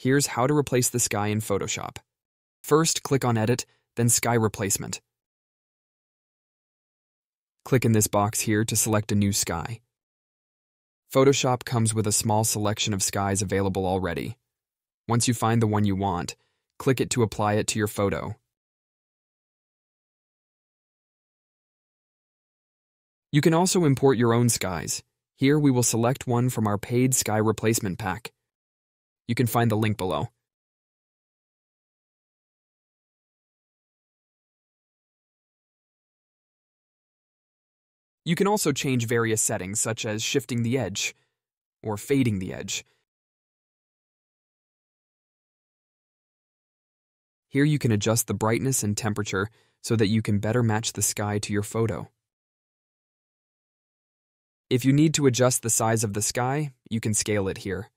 Here's how to replace the sky in Photoshop. First, click on Edit, then Sky Replacement. Click in this box here to select a new sky. Photoshop comes with a small selection of skies available already. Once you find the one you want, click it to apply it to your photo. You can also import your own skies. Here we will select one from our paid sky replacement pack. You can find the link below. You can also change various settings such as shifting the edge or fading the edge. Here you can adjust the brightness and temperature so that you can better match the sky to your photo. If you need to adjust the size of the sky, you can scale it here.